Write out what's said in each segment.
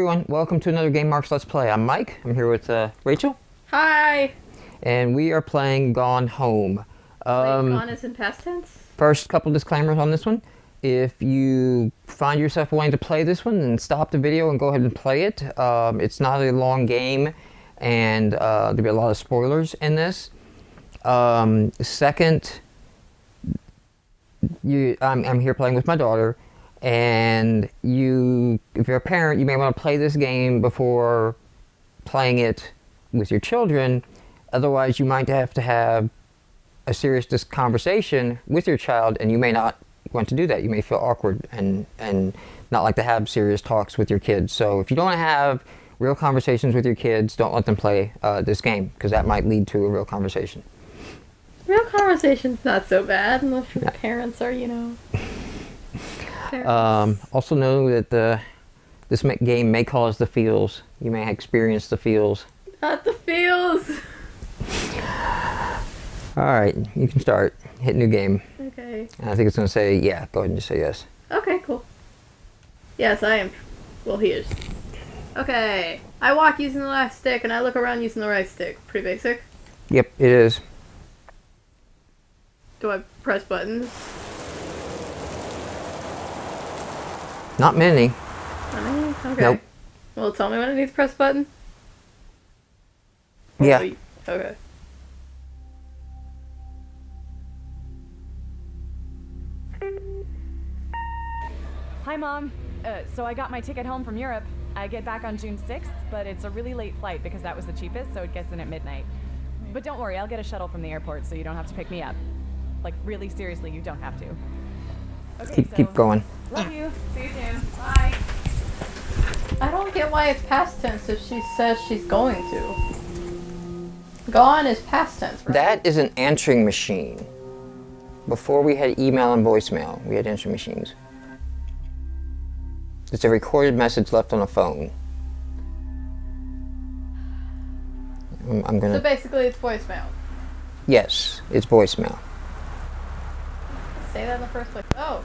Everyone, welcome to another GameMarx Let's Play. I'm Mike. I'm here with uh, Rachel, Hi. and we are playing Gone Home. Wait, Um, gone is in past tense. first couple disclaimers on this one. If you find yourself wanting to play this one, then stop the video and go ahead and play it. Um, it's not a long game, and uh, there'll be a lot of spoilers in this. Um, second, you, I'm, I'm here playing with my daughter, and you, if you're a parent, you may want to play this game before playing it with your children. Otherwise, you might have to have a serious dis- conversation with your child, and you may not want to do that. You may feel awkward and and not like to have serious talks with your kids. So if you don't want to have real conversations with your kids, don't let them play uh, this game because that might lead to a real conversation. Real conversation's not so bad unless your parents are, you know. Um, also know that the this game may cause the feels. You may experience the feels. not the feels. All right, you can start. Hit new game. Okay. And I think it's going to say yeah. Go ahead and just say yes. Okay, cool. Yes, I am. Well, he is. Okay. I walk using the left stick and I look around using the right stick. Pretty basic. Yep, it is. Do I press buttons? Not many. Okay. Nope. Well, tell me when I need to press button. Yeah. You- Okay. Hi, Mom. Uh, so I got my ticket home from Europe. I get back on June 6th, but it's a really late flight because that was the cheapest, so it gets in at midnight. But don't worry, I'll get a shuttle from the airport so you don't have to pick me up. Like, really seriously, you don't have to. Okay, Keep so keep going. Love you. See you soon. Bye. I don't get why it's past tense if she says she's going to. Gone is past tense, right? That is an answering machine. Before we had email and voicemail, we had answering machines. It's a recorded message left on a phone. I'm, I'm So gonna. basically, it's voicemail. Yes, it's voicemail. Say that in the first place. Oh.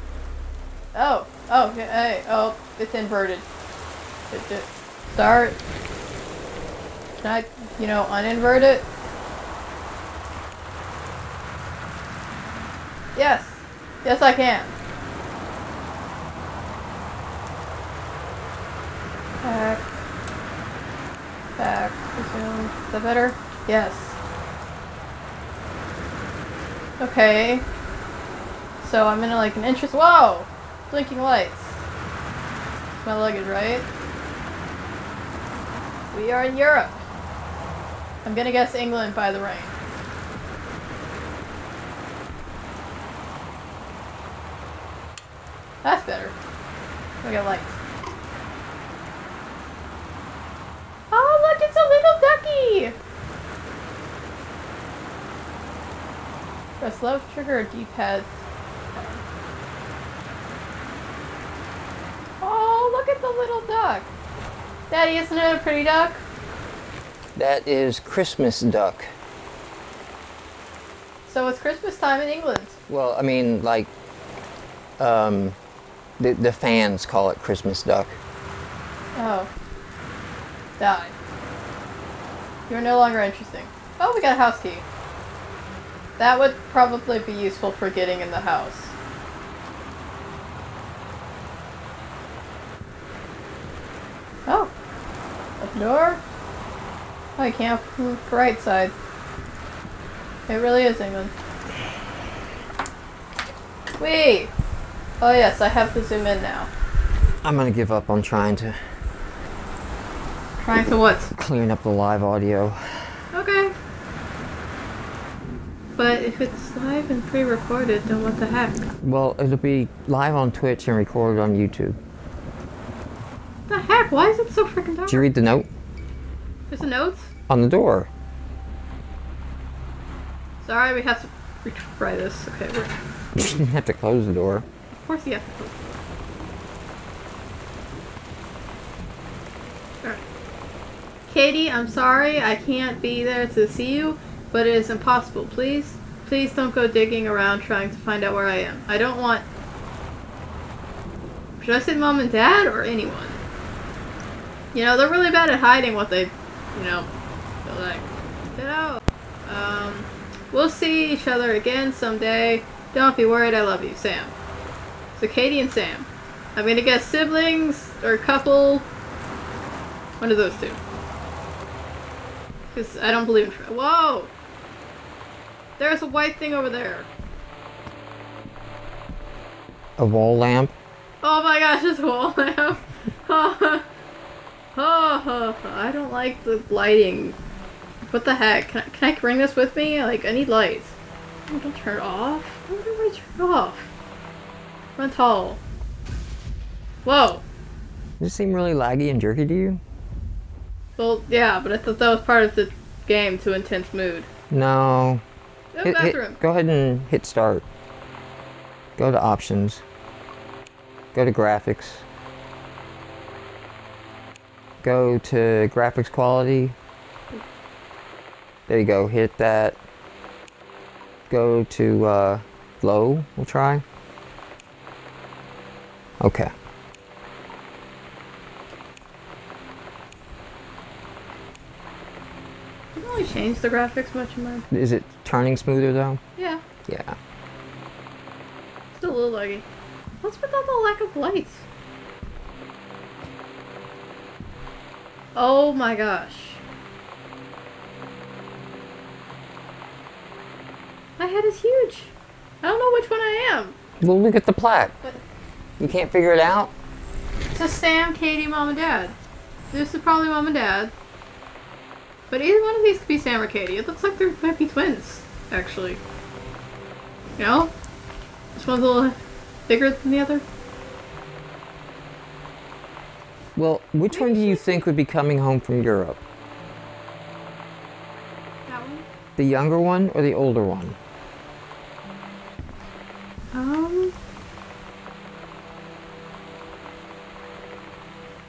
Oh. Oh. Hey. Oh. It's inverted. It, it, start. Can I, you know, uninvert it? Yes. Yes, I can. Back. Back. Resume. Is that better? Yes. Okay. So I'm in like an interest. Whoa! Blinking lights. My luggage, right? We are in Europe. I'm gonna guess England by the rain. That's better. We got lights. Oh, look, it's a little ducky! Press left trigger or D-pad. Oh, look at the little duck. Daddy, isn't it a pretty duck? That is Christmas duck. So it's Christmas time in England. Well, I mean, like, um, the the fans call it Christmas duck. Oh. Die. You're no longer interesting. Oh, we got a house key. That would probably be useful for getting in the house. Oh. Open door. Oh, I can't move right side. It really is England. Wait. Oh yes, I have to zoom in now. I'm gonna give up on trying to Trying to what? clean up the live audio. Okay. But if it's live and pre-recorded, then what the heck? Well, it'll be live on Twitch and recorded on YouTube. The? Why is it so freaking dark? Did you read the note There's a note. on the door? Sorry, we have to retry this. Okay, we're, You didn't have to close the door. of course you have to. close it. Alright. Katie, I'm sorry I can't be there to see you, but it is impossible. Please, please don't go digging around trying to find out where I am. I don't want. Should I say mom and dad or anyone? You know, they're really bad at hiding what they, you know, feel like. Get out. Um, we'll see each other again someday. Don't be worried, I love you, Sam. So Katie and Sam. I'm gonna guess siblings or couple. One of those two. Because I don't believe in. Whoa! There's a white thing over there. A wall lamp. Oh my gosh, it's a wall lamp. oh, I don't like the lighting. What the heck? Can I, can I bring this with me? Like, I need lights. Oh, don't turn it off. Why would I turn it off? Run tall. Whoa. Does it seem really laggy and jerky to you? Well, yeah, but I thought that was part of the game to intense mood. No. Oh, Hit- hit- go ahead and hit start. Go to options. Go to graphics. Go to graphics quality. There you go. Hit that. Go to uh, low. We'll try. Okay. Didn't really change the graphics much in my. Is it turning smoother though? Yeah, Yeah. still a little laggy. What's with all the lack of lights? Oh my gosh. My head is huge. I don't know which one I am. Well, look at the plaque. But You can't figure it out? it's a Sam, Katie, mom, and dad. This is probably mom and dad. But either one of these could be Sam or Katie. It looks like they might be twins, actually. You know? This one's a little bigger than the other. Well, which one do you think would be coming home from Europe? That one? The younger one or the older one? Um.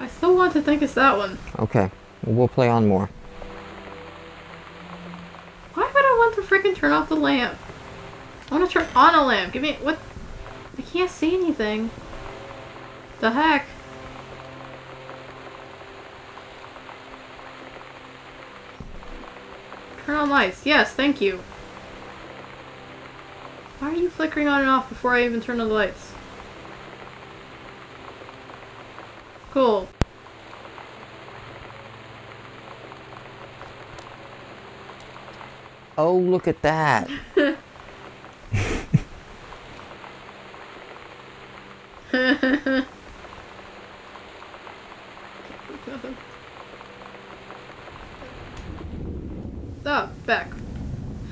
I still want to think it's that one. Okay, we'll play on more. Why would I want to freaking turn off the lamp? I want to turn on a lamp. Give me what? I can't see anything. The heck? Turn on lights. Yes, thank you. Why are you flickering on and off before I even turn on the lights? Cool. Oh, look at that. Oh, back.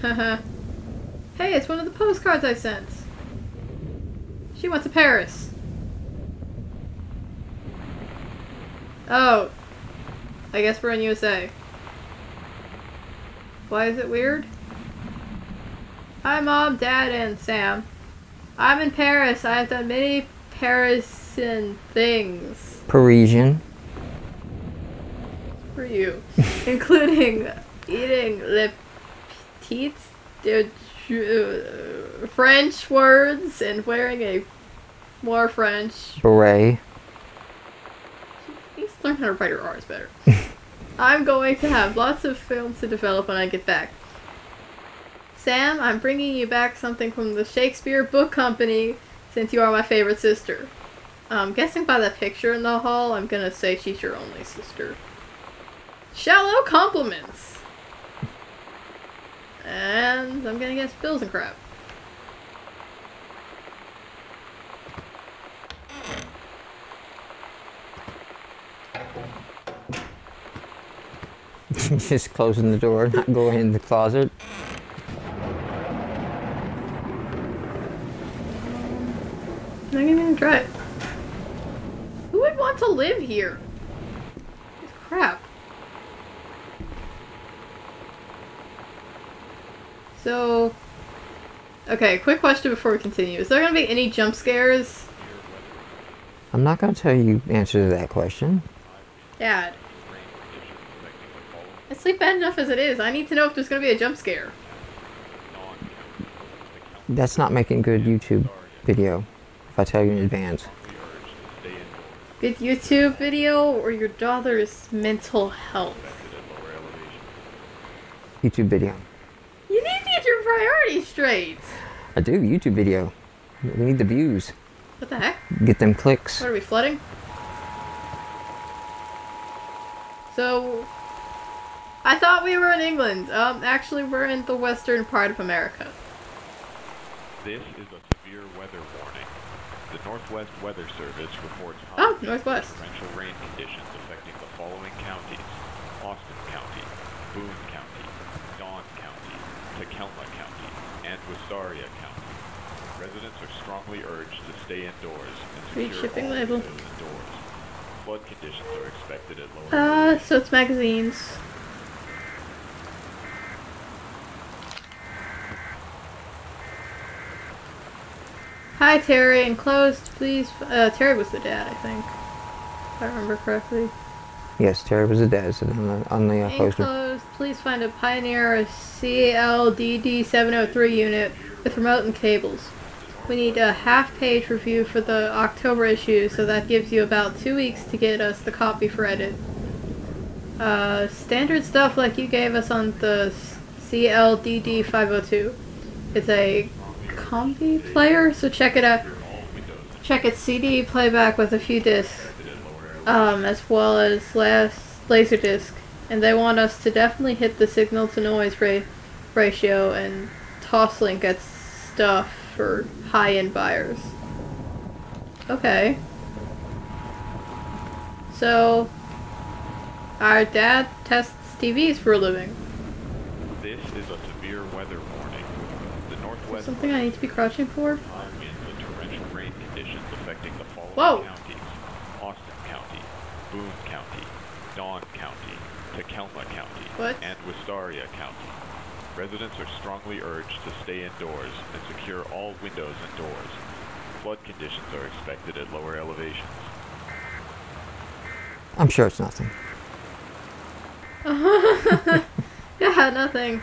Haha. hey, it's one postcards I sent. She went to Paris. Oh. I guess we're in USA. Why is it weird? Hi, Mom, Dad, and Sam. I'm in Paris. I've done many Parisian things Parisian. for you, including eating le petites de uh, French words and wearing a more French. Beret. Please learn how to write your R's better. I'm going to have lots of film to develop when I get back. Sam, I'm bringing you back something from the Shakespeare Book Company since you are my favorite sister. I'm guessing by the picture in the hall, I'm gonna say she's your only sister. Shallow compliments! And I'm gonna guess bills and crap. Just closing the door, not going in the closet. I'm not even gonna try it. Who would want to live here? It's crap. So, okay, quick question before we continue. Is there gonna be any jump scares? I'm not going to tell you answer to that question. Dad. Sleep bad enough as it is. I need to know if there's gonna be a jump scare. That's not making good YouTube video if I tell you in advance. With YouTube video or your daughter's mental health? Expected at lower elevation. YouTube video. You need to get your priorities straight. I do, YouTube video. We need the views. What the heck? Get them clicks. What are we flooding? So, I thought we were in England. Um, actually, we're in the western part of America. This is a severe weather warning. The Northwest Weather Service reports Oh, Northwest. torrential rain conditions affecting the following counties: Austin County, Boon County, Dawn County, Takelma County, and Wistaria County. Residents are strongly urged to stay indoors and secure shipping all label. windows and doors. Flood conditions are expected at lower Uh, so it's magazines. Hi, Terry. Enclosed, please. Uh, Terry was the dad, I think. If I remember correctly. Yes, Terry was the dad sitting on the, on the uh, poster. Enclosed, please find a Pioneer CLDD 703 unit with remote and cables. We need a half page review for the October issue, so that gives you about two weeks to get us the copy for edit. Uh, standard stuff like you gave us on the CLDD 502. It's a combi player, so check it out. Check its CD playback with a few discs um, as well as last Laserdisc, and they want us to definitely hit the signal to noise ra- ratio and Toslink at stuff for high end buyers. Okay. So, our dad tests TVs for a living. This is a severe weather warning. The Northwest Something I need to be crouching for? high winds and torrential rain conditions affecting the following Whoa. counties: Austin County, Boon County, Dawn County, Takelma County, What? and Wistaria County. Residents are strongly urged to stay indoors and secure all windows and doors. Flood conditions are expected at lower elevations. I'm sure it's nothing. Yeah, nothing.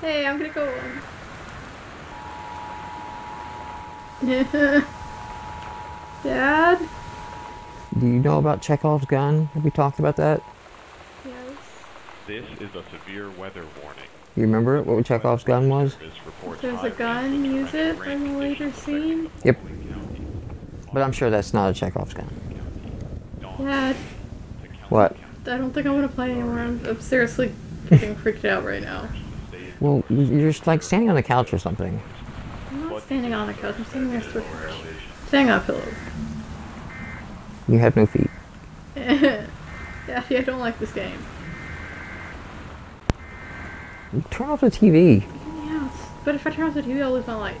Hey, I'm gonna go on. Dad? Do you know about Chekhov's gun? Have we talked about that? Yes. This is a severe weather warning. You remember it? What Chekhov's gun was? There's a gun, use it in rain a later scene? Yep. But I'm sure that's not a Chekhov's gun. Dad, What? I don't think I want to play anymore. I'm, I'm seriously getting freaked out right now. Well, you're just like standing on the couch or something. Not standing on the couch. I'm standing next to a couch. Standing on a pillow. You have no feet. Daddy, I don't like this game. Turn off the TV. Yeah, it's- but if I turn off the TV, I'll lose my light.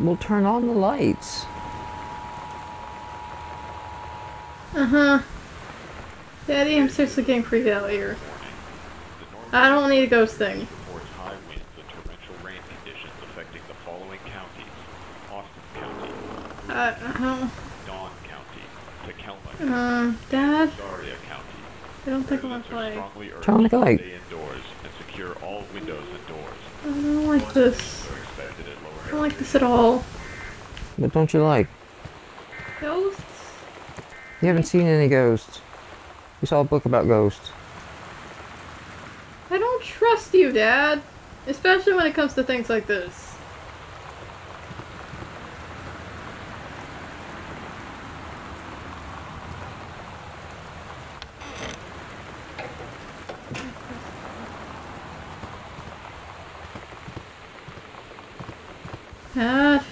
We'll turn on the lights. Uh huh. Daddy, I'm seriously getting freaked out here. I don't need a ghost thing. reports high winds and torrential rain conditions affecting the following counties: Austin County, Uh, uh, Dawn County, Takelma uh, Dad, Daria County. I don't think I want Residents to play. strongly Turn the to light. stay indoors and secure all windows and doors. I don't like this. Are expected at lower I don't like this at all. What don't you like? Ghosts? You haven't seen any ghosts. We saw a book about ghosts. I don't trust you, Dad. Especially when it comes to things like this. Dad,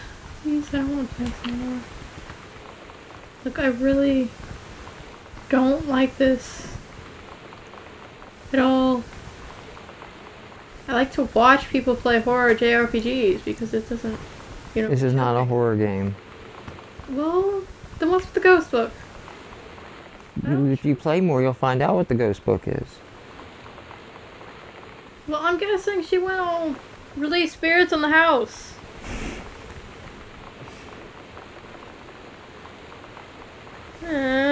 please, I don't want to play this anymore. Look, I really don't like this at all. I like to watch people play horror JRPGs because it doesn't, you know. This is not a horror game. Well, then what's with the ghost book? If you play more, you'll find out what the ghost book is. Well, I'm guessing she went all release spirits on the house. Mm.